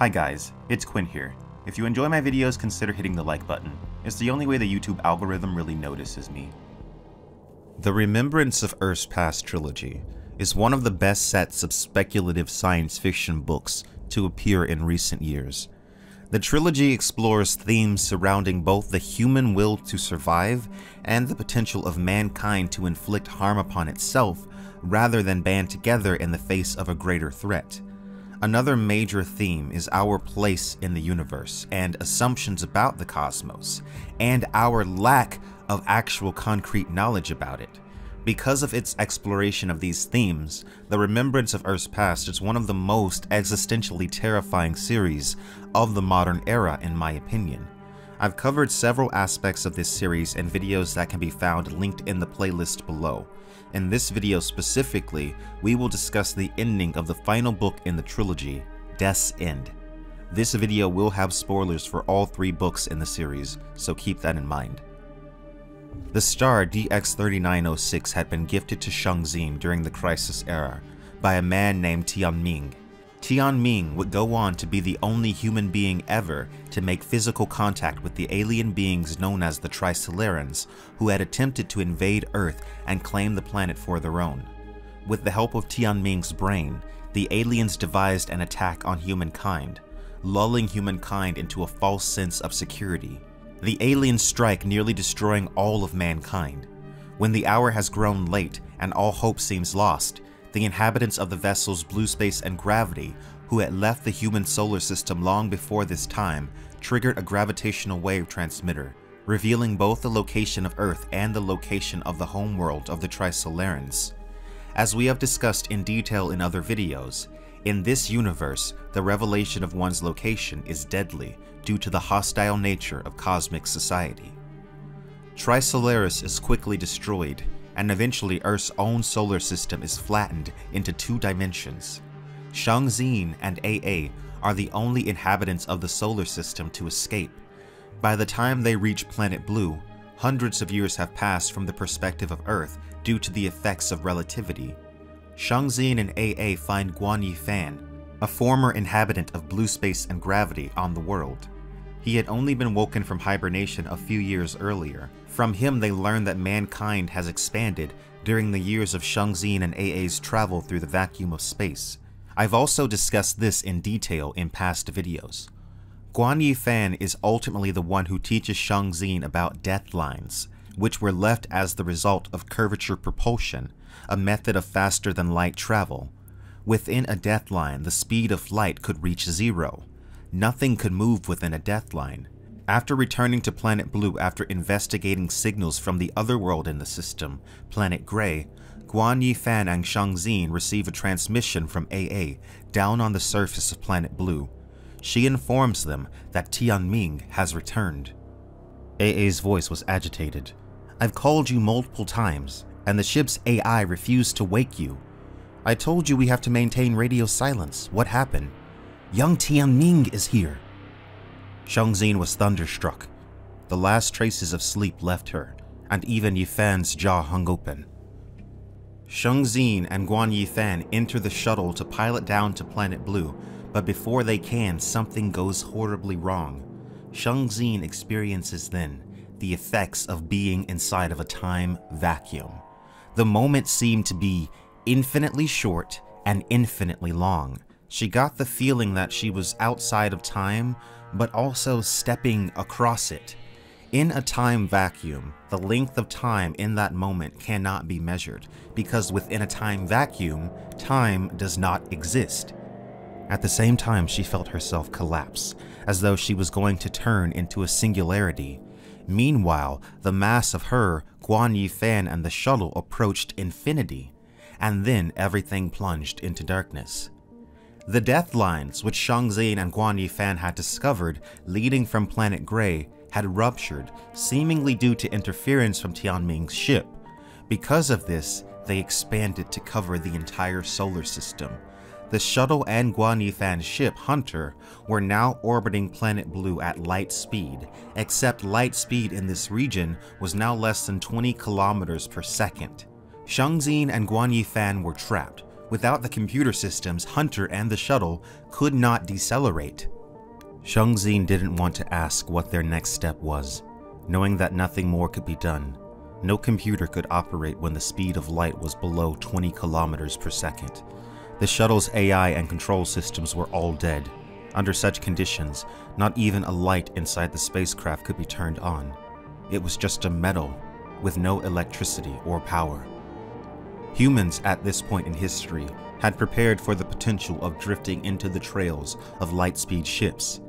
Hi guys, it's Quinn here. If you enjoy my videos, consider hitting the like button. It's the only way the YouTube algorithm really notices me. The Remembrance of Earth's Past trilogy is one of the best sets of speculative science fiction books to appear in recent years. The trilogy explores themes surrounding both the human will to survive and the potential of mankind to inflict harm upon itself rather than band together in the face of a greater threat. Another major theme is our place in the universe and assumptions about the cosmos, and our lack of actual concrete knowledge about it. Because of its exploration of these themes, The Remembrance of Earth's Past is one of the most existentially terrifying series of the modern era in my opinion. I've covered several aspects of this series in videos that can be found linked in the playlist below. In this video specifically, we will discuss the ending of the final book in the trilogy, Death's End. This video will have spoilers for all three books in the series, so keep that in mind. The star DX3906 had been gifted to Shang Xin during the Crisis era by a man named Tian Ming. Tian Ming would go on to be the only human being ever to make physical contact with the alien beings known as the Trisolarans, who had attempted to invade Earth and claim the planet for their own. With the help of Tian Ming's brain, the aliens devised an attack on humankind, lulling humankind into a false sense of security. The aliens strike nearly destroying all of mankind. When the hour has grown late and all hope seems lost, the inhabitants of the vessels Blue Space and Gravity, who had left the human solar system long before this time, triggered a gravitational wave transmitter, revealing both the location of Earth and the location of the homeworld of the Trisolarans. As we have discussed in detail in other videos, in this universe, the revelation of one's location is deadly due to the hostile nature of cosmic society. Trisolaris is quickly destroyed, and eventually Earth's own solar system is flattened into two dimensions. Shang Xin and AA are the only inhabitants of the solar system to escape. By the time they reach Planet Blue, hundreds of years have passed from the perspective of Earth due to the effects of relativity. Shang Xin and AA find Guan Yifan, a former inhabitant of blue space and gravity on the world. He had only been woken from hibernation a few years earlier. From him they learn that mankind has expanded during the years of Shang Xin and AA's travel through the vacuum of space. I've also discussed this in detail in past videos. Guan Yifan is ultimately the one who teaches Shang Xin about death lines, which were left as the result of curvature propulsion, a method of faster than light travel. Within a death line, the speed of light could reach zero. Nothing could move within a death line. After returning to Planet Blue after investigating signals from the other world in the system, Planet Gray, Guan Yifan and Shang Xin receive a transmission from AA down on the surface of Planet Blue. She informs them that Tian Ming has returned. AA's voice was agitated. I've called you multiple times, and the ship's AI refused to wake you. I told you we have to maintain radio silence. What happened? Young Tian Ming is here. Shang Xin was thunderstruck. The last traces of sleep left her, and even Yifan's jaw hung open. Shang Xin and Guan Yifan enter the shuttle to pilot down to Planet Blue, but before they can, something goes horribly wrong. Shang Xin experiences then the effects of being inside of a time vacuum. The moment seemed to be infinitely short and infinitely long. She got the feeling that she was outside of time, but also stepping across it. In a time vacuum, the length of time in that moment cannot be measured, because within a time vacuum, time does not exist. At the same time, she felt herself collapse, as though she was going to turn into a singularity. Meanwhile, the mass of her, Guan Yifan, and the shuttle approached infinity, and then everything plunged into darkness. The death lines which Shang Xin and Guan Yifan had discovered leading from Planet Gray had ruptured, seemingly due to interference from Tianming's ship. Because of this, they expanded to cover the entire solar system. The shuttle and Guan Yifan's ship, Hunter, were now orbiting Planet Blue at light speed, except light speed in this region was now less than 20 kilometers per second. Shang Xin and Guan Yifan were trapped, Without the computer systems, Hunter and the shuttle could not decelerate. Shang Xin didn't want to ask what their next step was, knowing that nothing more could be done. No computer could operate when the speed of light was below 20 kilometers per second. The shuttle's AI and control systems were all dead. Under such conditions, not even a light inside the spacecraft could be turned on. It was just a metal with no electricity or power. Humans at this point in history had prepared for the potential of drifting into the trails of light-speed ships.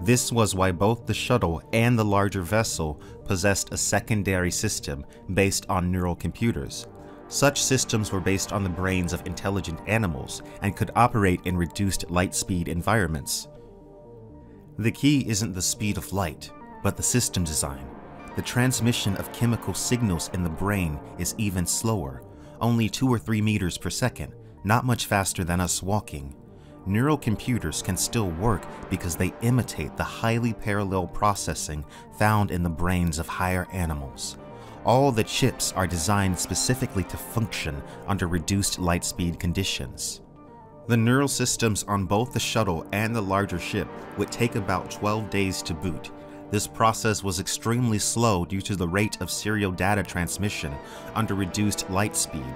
This was why both the shuttle and the larger vessel possessed a secondary system based on neural computers. Such systems were based on the brains of intelligent animals and could operate in reduced light speed environments. The key isn't the speed of light, but the system design. The transmission of chemical signals in the brain is even slower, only 2 or 3 meters per second, not much faster than us walking. Neural computers can still work because they imitate the highly parallel processing found in the brains of higher animals. All the chips are designed specifically to function under reduced light speed conditions. The neural systems on both the shuttle and the larger ship would take about 12 days to boot. This process was extremely slow due to the rate of serial data transmission under reduced light speed.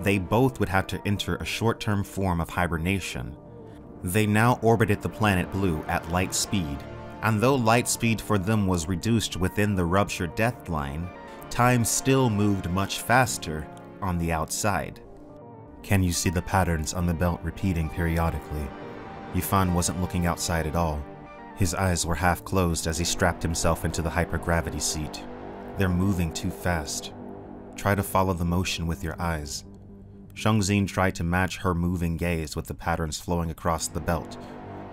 They both would have to enter a short-term form of hibernation. They now orbited the planet Blue at light speed, and though light speed for them was reduced within the rupture death line, time still moved much faster on the outside. Can you see the patterns on the belt repeating periodically? Yifan wasn't looking outside at all. His eyes were half closed as he strapped himself into the hypergravity seat. They're moving too fast. Try to follow the motion with your eyes. Shang Xin tried to match her moving gaze with the patterns flowing across the belt.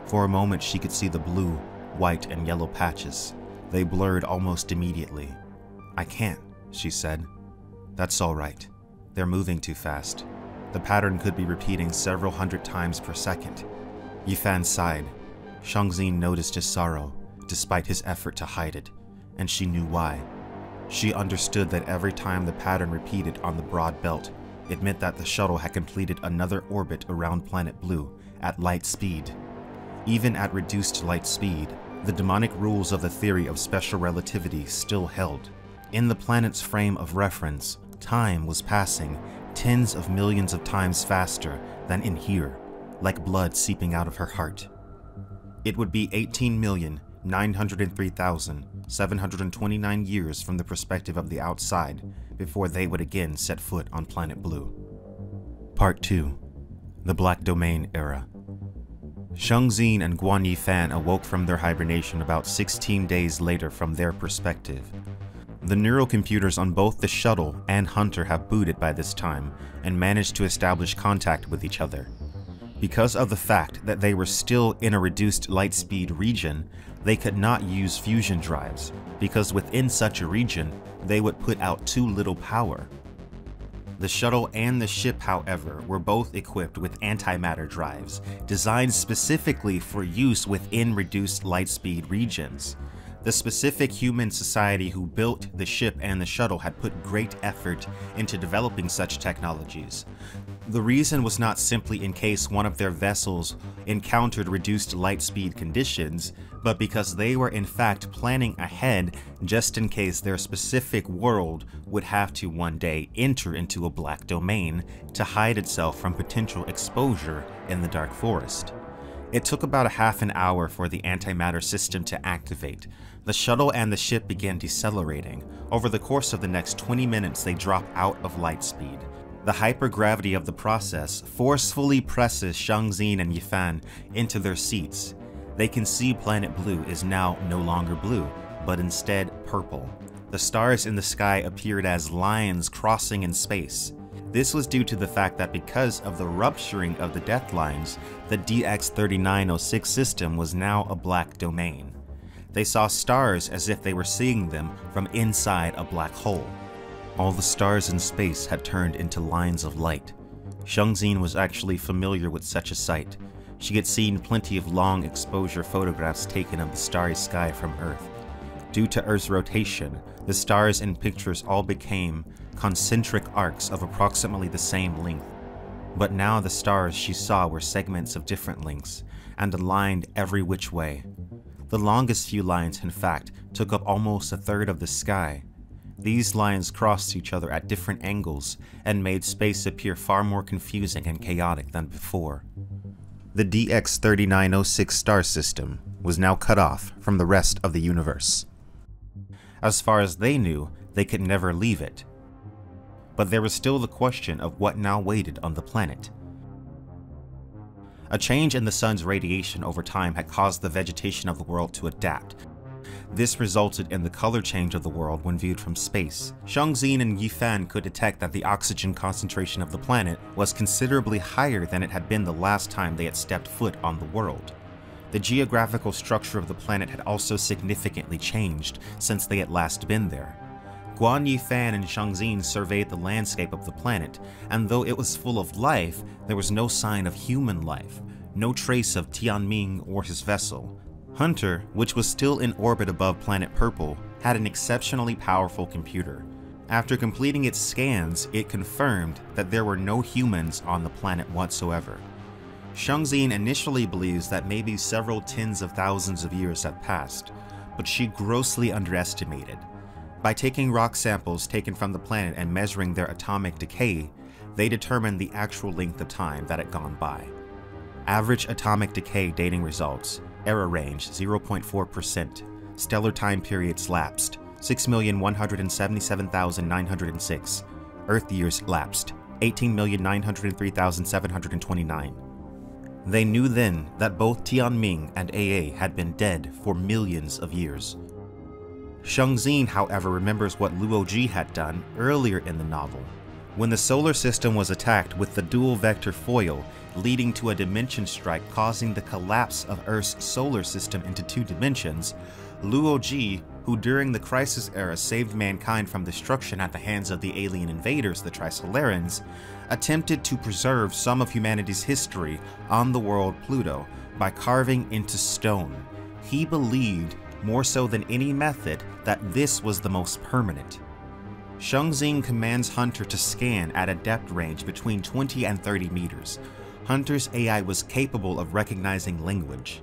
For a moment she could see the blue, white, and yellow patches. They blurred almost immediately. I can't, she said. That's alright. They're moving too fast. The pattern could be repeating several hundred times per second. Yifan sighed. Shang Xin noticed his sorrow, despite his effort to hide it, and she knew why. She understood that every time the pattern repeated on the broad belt, it meant that the shuttle had completed another orbit around Planet Blue at light speed. Even at reduced light speed, the demonic rules of the theory of special relativity still held. In the planet's frame of reference, time was passing tens of millions of times faster than in here, like blood seeping out of her heart. It would be 18,903,729 years from the perspective of the outside before they would again set foot on Planet Blue. Part 2 The Black Domain Era Shang Xin and Guan Yifan awoke from their hibernation about 16 days later from their perspective. The neural computers on both the shuttle and Hunter have booted by this time and managed to establish contact with each other. Because of the fact that they were still in a reduced light speed region, they could not use fusion drives, because within such a region, they would put out too little power. The shuttle and the ship, however, were both equipped with antimatter drives, designed specifically for use within reduced light speed regions. The specific human society who built the ship and the shuttle had put great effort into developing such technologies. The reason was not simply in case one of their vessels encountered reduced light speed conditions, but because they were in fact planning ahead just in case their specific world would have to one day enter into a black domain to hide itself from potential exposure in the dark forest. It took about a half an hour for the antimatter system to activate, the shuttle and the ship begin decelerating. Over the course of the next 20 minutes, they drop out of light speed. The hypergravity of the process forcefully presses Shang Xin and Yifan into their seats. They can see Planet Blue is now no longer blue, but instead purple. The stars in the sky appeared as lines crossing in space. This was due to the fact that because of the rupturing of the death lines, the DX3906 system was now a black domain. They saw stars as if they were seeing them from inside a black hole. All the stars in space had turned into lines of light. Shang Xin was actually familiar with such a sight. She had seen plenty of long exposure photographs taken of the starry sky from Earth. Due to Earth's rotation, the stars in pictures all became concentric arcs of approximately the same length. But now the stars she saw were segments of different lengths, and aligned every which way. The longest few lines, in fact, took up almost a third of the sky. These lines crossed each other at different angles and made space appear far more confusing and chaotic than before. The DX 3906 star system was now cut off from the rest of the universe. As far as they knew, they could never leave it. But there was still the question of what now waited on the planet. A change in the sun's radiation over time had caused the vegetation of the world to adapt. This resulted in the color change of the world when viewed from space. Shangxin and Yifan could detect that the oxygen concentration of the planet was considerably higher than it had been the last time they had stepped foot on the world. The geographical structure of the planet had also significantly changed since they had last been there. Guan Yifan and Shangxin surveyed the landscape of the planet, and though it was full of life, there was no sign of human life, no trace of Tianming or his vessel. Hunter, which was still in orbit above planet Purple, had an exceptionally powerful computer. After completing its scans, it confirmed that there were no humans on the planet whatsoever. Shangxin initially believes that maybe several tens of thousands of years have passed, but she grossly underestimated. By taking rock samples taken from the planet and measuring their atomic decay, they determined the actual length of time that had gone by. Average atomic decay dating results, error range 0.4%, stellar time periods lapsed 6,177,906, Earth years lapsed 18,903,729. They knew then that both Tianming and AA had been dead for millions of years. Shangxin, however, remembers what Luo Ji had done earlier in the novel. When the solar system was attacked with the dual vector foil, leading to a dimension strike causing the collapse of Earth's solar system into two dimensions, Luo Ji, who during the Crisis era saved mankind from destruction at the hands of the alien invaders, the Trisolarans, attempted to preserve some of humanity's history on the world Pluto by carving into stone. He believed more so than any method, that this was the most permanent. Shangxin commands Hunter to scan at a depth range between 20 and 30 meters. Hunter's AI was capable of recognizing language.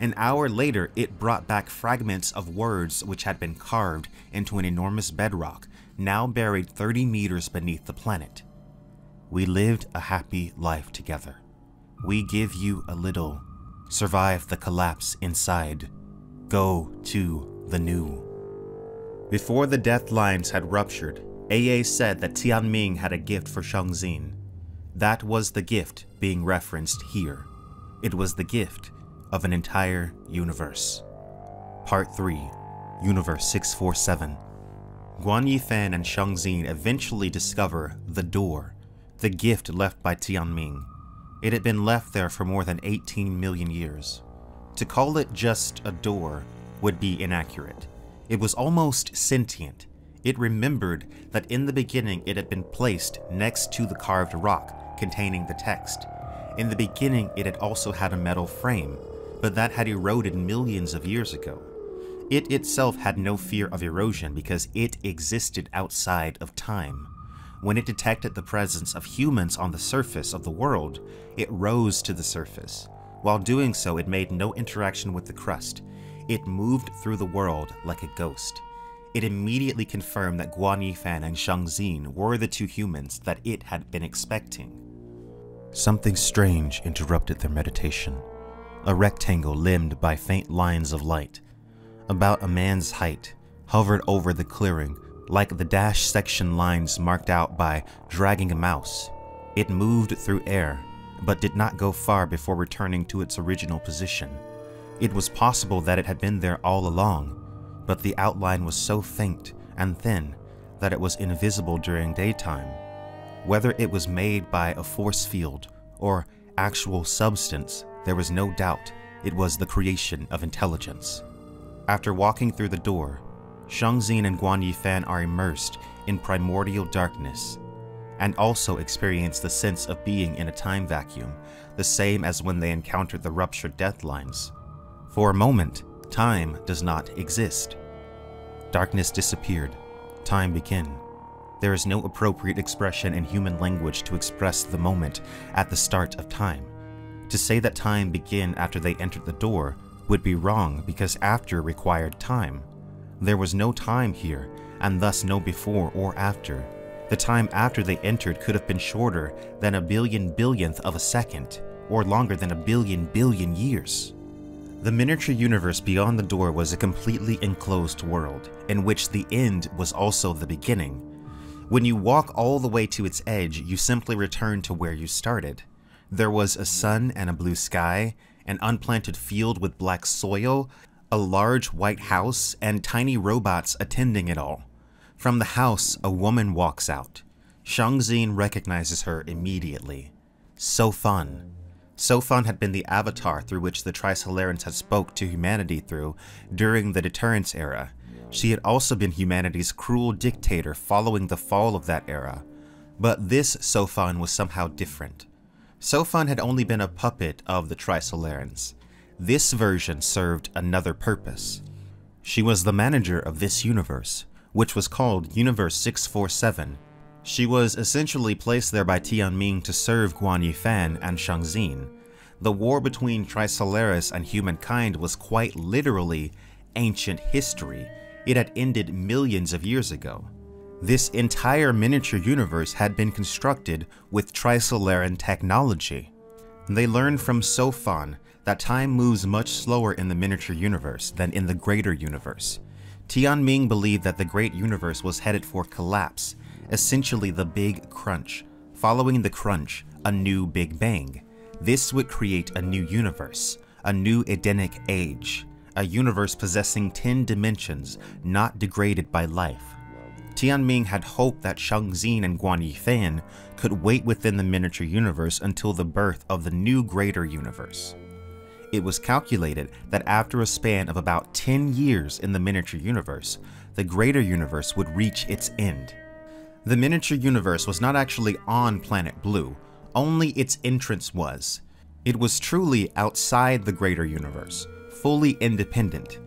An hour later, it brought back fragments of words which had been carved into an enormous bedrock, now buried 30 meters beneath the planet. We lived a happy life together. We give you a little. Survive the collapse inside go to the new. Before the death lines had ruptured, AA said that Tianming had a gift for Shangxin. That was the gift being referenced here. It was the gift of an entire universe. Part 3 Universe 647 Guan Yifan and Shangxin eventually discover the door, the gift left by Tianming. It had been left there for more than 18 million years. To call it just a door would be inaccurate. It was almost sentient. It remembered that in the beginning it had been placed next to the carved rock containing the text. In the beginning it had also had a metal frame, but that had eroded millions of years ago. It itself had no fear of erosion because it existed outside of time. When it detected the presence of humans on the surface of the world, it rose to the surface. While doing so, it made no interaction with the crust. It moved through the world like a ghost. It immediately confirmed that Guan Yifan and Shangxin were the two humans that it had been expecting. Something strange interrupted their meditation. A rectangle limned by faint lines of light, about a man's height, hovered over the clearing like the dash section lines marked out by dragging a mouse. It moved through air, but did not go far before returning to its original position. It was possible that it had been there all along, but the outline was so faint and thin that it was invisible during daytime. Whether it was made by a force field or actual substance, there was no doubt it was the creation of intelligence. After walking through the door, Shangxin and Guan Yifan are immersed in primordial darkness and also experience the sense of being in a time vacuum, the same as when they encountered the ruptured death lines. For a moment, time does not exist. Darkness disappeared, time began. There is no appropriate expression in human language to express the moment at the start of time. To say that time began after they entered the door would be wrong because after required time. There was no time here, and thus no before or after. The time after they entered could have been shorter than a billion billionth of a second, or longer than a billion billion years. The miniature universe beyond the door was a completely enclosed world, in which the end was also the beginning. When you walk all the way to its edge, you simply return to where you started. There was a sun and a blue sky, an unplanted field with black soil, a large white house, and tiny robots attending it all. From the house, a woman walks out. Shang Xin recognizes her immediately. Sophon. Sophon had been the avatar through which the Trisolarans had spoke to humanity through during the Deterrence era. She had also been humanity's cruel dictator following the fall of that era. But this Sophon was somehow different. Sophon had only been a puppet of the Trisolarans. This version served another purpose. She was the manager of this universe, which was called Universe 647. She was essentially placed there by Tian Ming to serve Guan Yifan and Shang Xin. The war between Trisolaris and humankind was quite literally ancient history. It had ended millions of years ago. This entire miniature universe had been constructed with Trisolaran technology. They learned from Sophon that time moves much slower in the miniature universe than in the greater universe. Tian Ming believed that the great universe was headed for collapse, essentially the Big Crunch. Following the crunch, a new Big Bang. This would create a new universe, a new Edenic age, a universe possessing 10 dimensions, not degraded by life. Tianming had hoped that Shang Xin and Guan Yifan could wait within the miniature universe until the birth of the new greater universe. It was calculated that after a span of about 10 years in the miniature universe, the greater universe would reach its end. The miniature universe was not actually on Planet Blue, only its entrance was. It was truly outside the greater universe, fully independent.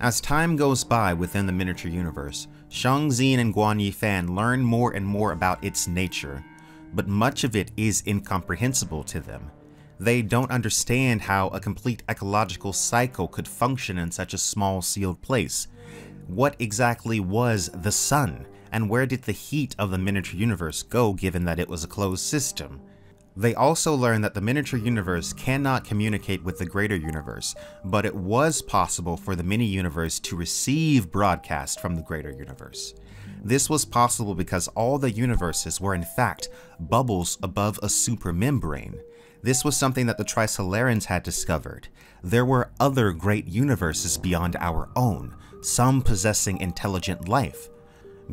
As time goes by within the miniature universe, Shang Xin and Guan Yifan learn more and more about its nature, but much of it is incomprehensible to them. They don't understand how a complete ecological cycle could function in such a small sealed place. What exactly was the sun, and where did the heat of the miniature universe go given that it was a closed system? They also learn that the miniature universe cannot communicate with the greater universe, but it was possible for the mini-universe to receive broadcast from the greater universe. This was possible because all the universes were in fact bubbles above a supermembrane. This was something that the Trisolarans had discovered. There were other great universes beyond our own, some possessing intelligent life.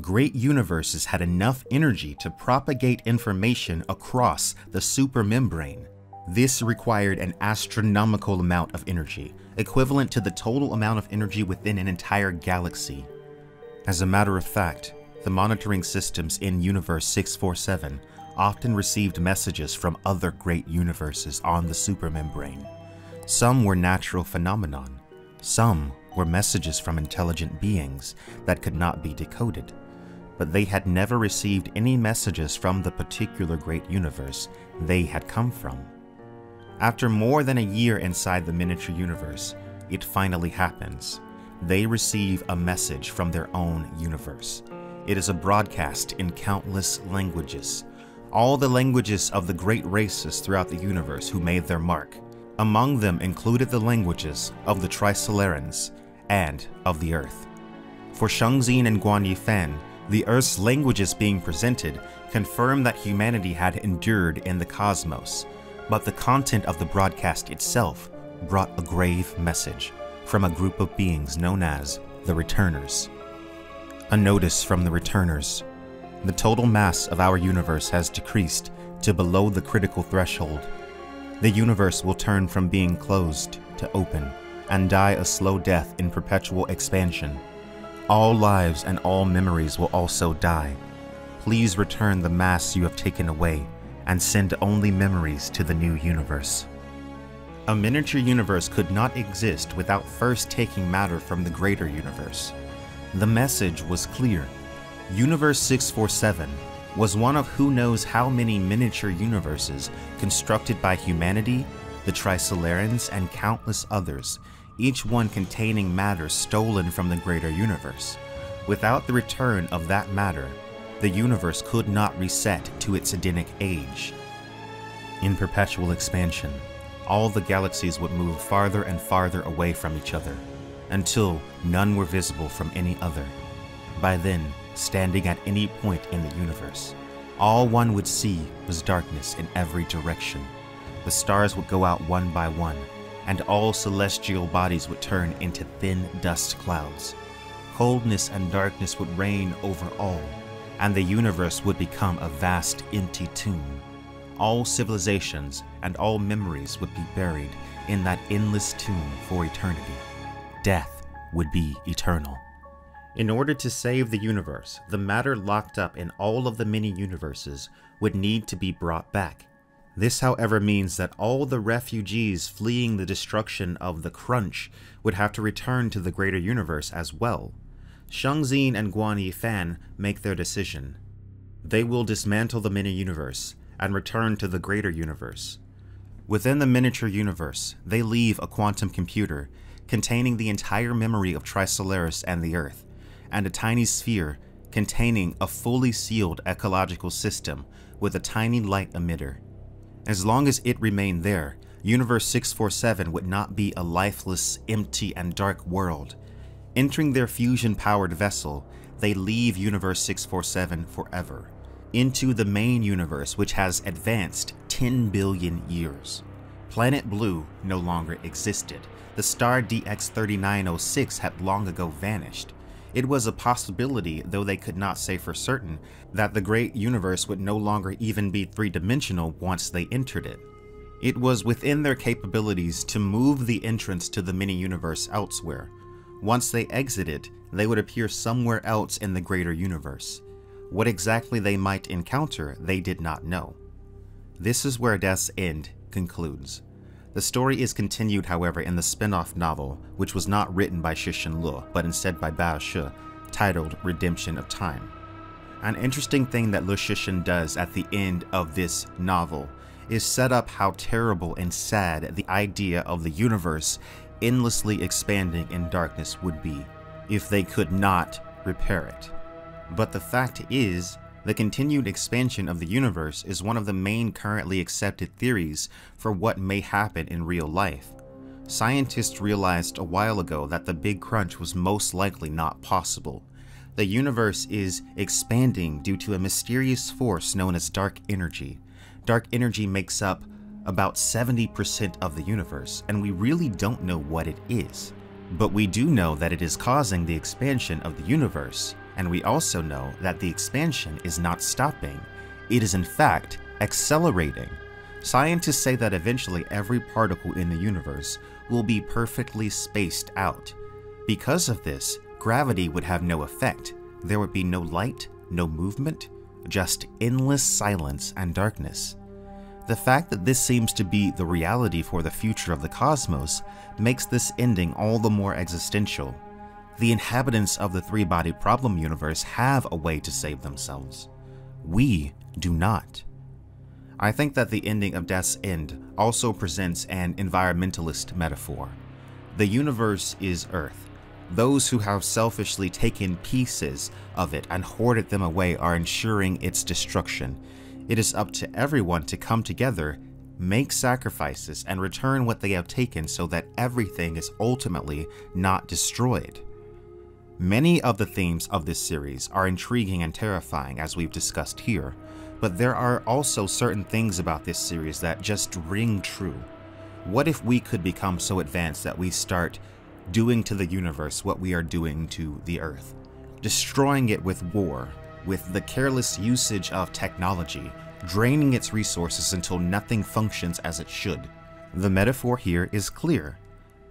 Great universes had enough energy to propagate information across the supermembrane. This required an astronomical amount of energy, equivalent to the total amount of energy within an entire galaxy. As a matter of fact, the monitoring systems in Universe 647 often received messages from other great universes on the supermembrane. Some were natural phenomenon, some were messages from intelligent beings that could not be decoded, but they had never received any messages from the particular great universe they had come from. After more than a year inside the miniature universe, it finally happens. They receive a message from their own universe. It is a broadcast in countless languages, all the languages of the great races throughout the universe who made their mark. Among them included the languages of the Trisolarans and of the Earth. For Shang Xin and Guan Yifan, the Earth's languages being presented confirmed that humanity had endured in the cosmos, but the content of the broadcast itself brought a grave message from a group of beings known as the Returners. A notice from the Returners the total mass of our universe has decreased to below the critical threshold. The universe will turn from being closed to open and die a slow death in perpetual expansion. All lives and all memories will also die. Please return the mass you have taken away and send only memories to the new universe. A miniature universe could not exist without first taking matter from the greater universe. The message was clear Universe 647 was one of who knows how many miniature universes constructed by humanity, the Trisolarans, and countless others, each one containing matter stolen from the greater universe. Without the return of that matter, the universe could not reset to its Edenic age. In perpetual expansion, all the galaxies would move farther and farther away from each other, until none were visible from any other. By then, standing at any point in the universe, all one would see was darkness in every direction. The stars would go out one by one, and all celestial bodies would turn into thin dust clouds. Coldness and darkness would reign over all, and the universe would become a vast empty tomb. All civilizations and all memories would be buried in that endless tomb for eternity. Death would be eternal. In order to save the universe, the matter locked up in all of the many universes would need to be brought back. This, however, means that all the refugees fleeing the destruction of the Crunch would have to return to the greater universe as well. Shang Xin and Guan Yifan make their decision. They will dismantle the mini universe and return to the greater universe. Within the miniature universe, they leave a quantum computer containing the entire memory of Trisolaris and the Earth, and a tiny sphere containing a fully sealed ecological system with a tiny light emitter. As long as it remained there, Universe 647 would not be a lifeless, empty, and dark world. Entering their fusion-powered vessel, they leave Universe 647 forever, into the main universe which has advanced 10 billion years. Planet Blue no longer existed. The star DX3906 had long ago vanished. It was a possibility, though they could not say for certain, that the great universe would no longer even be three-dimensional once they entered it. It was within their capabilities to move the entrance to the mini-universe elsewhere. Once they exited, they would appear somewhere else in the greater universe. What exactly they might encounter, they did not know. This is where Death's End concludes. The story is continued, however, in the spin-off novel, which was not written by Cixin Liu, but instead by Baoshu, titled Redemption of Time. An interesting thing that Liu Cixin does at the end of this novel is set up how terrible and sad the idea of the universe endlessly expanding in darkness would be if they could not repair it. But the fact is, the continued expansion of the universe is one of the main currently accepted theories for what may happen in real life. Scientists realized a while ago that the Big Crunch was most likely not possible. The universe is expanding due to a mysterious force known as dark energy. Dark energy makes up about 70% of the universe, and we really don't know what it is. But we do know that it is causing the expansion of the universe, and we also know that the expansion is not stopping. It is in fact accelerating. Scientists say that eventually every particle in the universe will be perfectly spaced out. Because of this, gravity would have no effect. There would be no light, no movement, just endless silence and darkness. The fact that this seems to be the reality for the future of the cosmos makes this ending all the more existential the inhabitants of the three-body problem universe have a way to save themselves. We do not. I think that the ending of Death's End also presents an environmentalist metaphor. The universe is Earth. Those who have selfishly taken pieces of it and hoarded them away are ensuring its destruction. It is up to everyone to come together, make sacrifices, and return what they have taken so that everything is ultimately not destroyed. Many of the themes of this series are intriguing and terrifying as we've discussed here, but there are also certain things about this series that just ring true. What if we could become so advanced that we start doing to the universe what we are doing to the Earth? Destroying it with war, with the careless usage of technology, draining its resources until nothing functions as it should. The metaphor here is clear.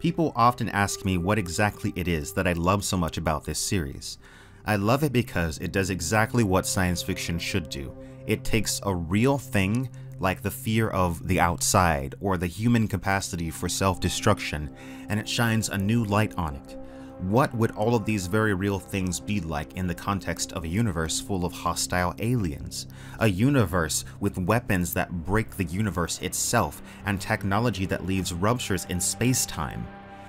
People often ask me what exactly it is that I love so much about this series. I love it because it does exactly what science fiction should do. It takes a real thing, like the fear of the outside or the human capacity for self-destruction, and it shines a new light on it. What would all of these very real things be like in the context of a universe full of hostile aliens? A universe with weapons that break the universe itself and technology that leaves ruptures in space-time.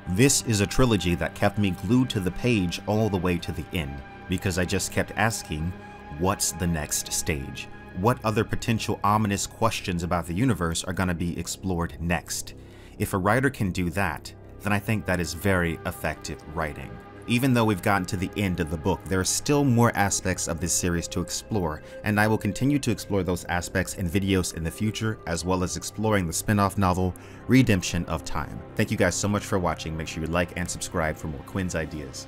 This is a trilogy that kept me glued to the page all the way to the end, because I just kept asking, what's the next stage? What other potential ominous questions about the universe are going to be explored next? If a writer can do that, then I think that is very effective writing. Even though we've gotten to the end of the book, there are still more aspects of this series to explore, and I will continue to explore those aspects in videos in the future, as well as exploring the spin-off novel, Redemption of Time. Thank you guys so much for watching, make sure you like and subscribe for more Quinn's ideas.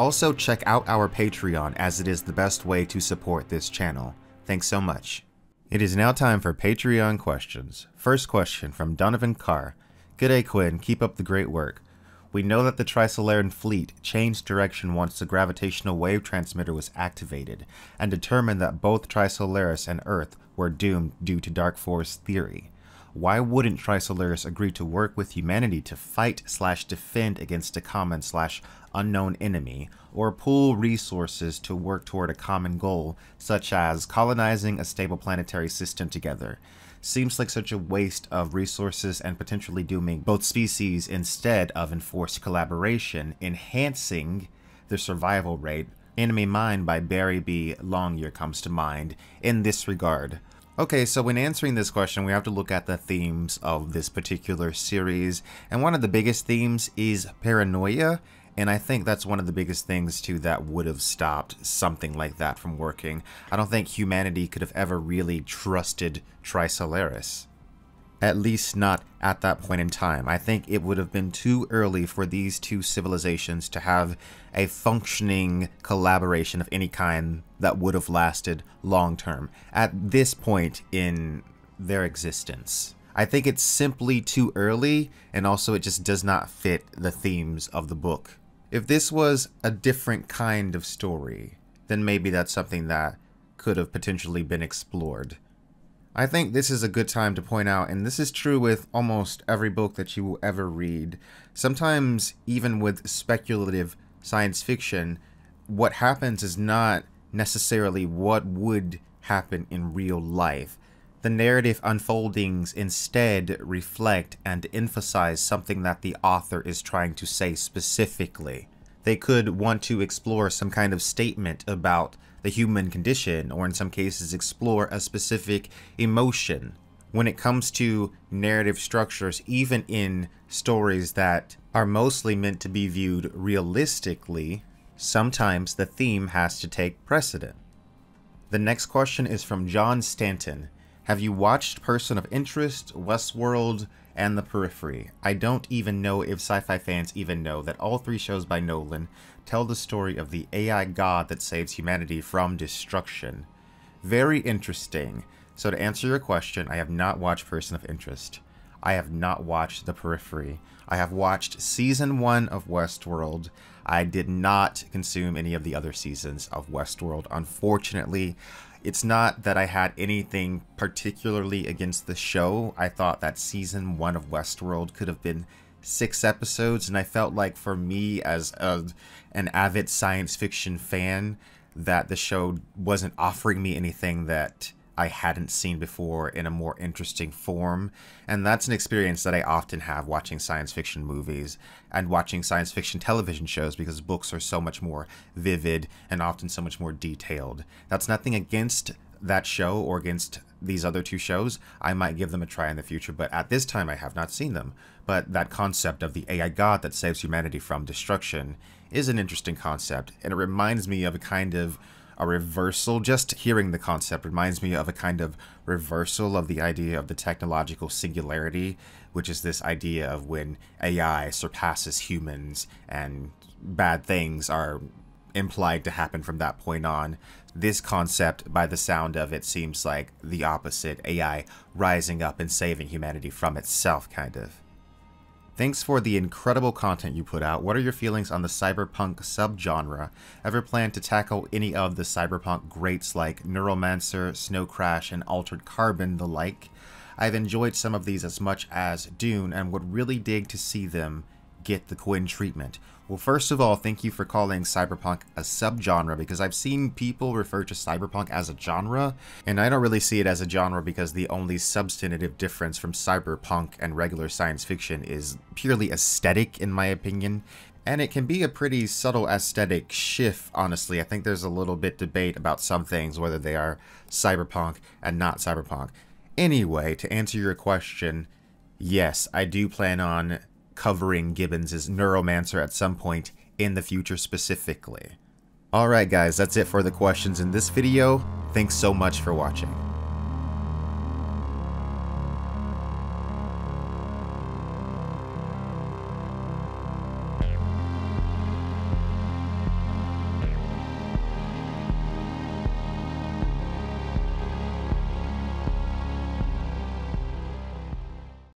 Also check out our Patreon as it is the best way to support this channel. Thanks so much. It is now time for Patreon questions. First question from Donovan Carr. G'day Quinn, keep up the great work. We know that the Trisolaran fleet changed direction once the gravitational wave transmitter was activated, and determined that both Trisolaris and Earth were doomed due to Dark Forest theory. Why wouldn't Trisolaris agree to work with humanity to fight slash defend against a common slash unknown enemy, or pool resources to work toward a common goal, such as colonizing a stable planetary system together? Seems like such a waste of resources and potentially dooming both species instead of enforced collaboration, enhancing the survival rate. Enemy Mine by Barry B. Longyear comes to mind in this regard. Okay, so when answering this question, we have to look at the themes of this particular series, and one of the biggest themes is paranoia, and I think that's one of the biggest things too that would have stopped something like that from working. I don't think humanity could have ever really trusted Trisolaris. At least not at that point in time. I think it would have been too early for these two civilizations to have a functioning collaboration of any kind that would have lasted long term at this point in their existence. I think it's simply too early, and also it just does not fit the themes of the book. If this was a different kind of story, then maybe that's something that could have potentially been explored. I think this is a good time to point out, and this is true with almost every book that you will ever read. Sometimes, even with speculative science fiction, what happens is not necessarily what would happen in real life. The narrative unfoldings instead reflect and emphasize something that the author is trying to say specifically. They could want to explore some kind of statement about the human condition, or in some cases, explore a specific emotion. When it comes to narrative structures, even in stories that are mostly meant to be viewed realistically, sometimes the theme has to take precedent. The next question is from John Stanton. Have you watched Person of Interest, Westworld, and The Peripheral? I don't even know if sci-fi fans even know that all three shows by Nolan tell the story of the AI god that saves humanity from destruction. Very interesting. So to answer your question, I have not watched Person of Interest. I have not watched The Peripheral. I have watched season one of Westworld. I did not consume any of the other seasons of Westworld, unfortunately. It's not that I had anything particularly against the show. I thought that season one of Westworld could have been six episodes, and I felt like for me as a, an avid science fiction fan, that the show wasn't offering me anything that I hadn't seen before in a more interesting form. And that's an experience that I often have watching science fiction movies and watching science fiction television shows because books are so much more vivid and often so much more detailed. That's nothing against that show or against these other two shows. I might give them a try in the future, but at this time I have not seen them. But that concept of the AI god that saves humanity from destruction is an interesting concept, and it reminds me of a kind of a reversal. Just hearing the concept reminds me of a kind of reversal of the idea of the technological singularity, which is this idea of when AI surpasses humans and bad things are implied to happen from that point on. This concept, by the sound of it, seems like the opposite AI rising up and saving humanity from itself, kind of. Thanks for the incredible content you put out. What are your feelings on the cyberpunk subgenre? Ever plan to tackle any of the cyberpunk greats like Neuromancer, Snow Crash, and Altered Carbon, the like? I've enjoyed some of these as much as Dune and would really dig to see them get the Quinn treatment? Well, first of all, thank you for calling cyberpunk a subgenre because I've seen people refer to cyberpunk as a genre, and I don't really see it as a genre because the only substantive difference from cyberpunk and regular science fiction is purely aesthetic, in my opinion. And it can be a pretty subtle aesthetic shift, honestly. I think there's a little bit debate about some things, whether they are cyberpunk and not cyberpunk. Anyway, to answer your question, yes, I do plan on covering Gibson's Neuromancer at some point in the future specifically. Alright guys, that's it for the questions in this video. Thanks so much for watching.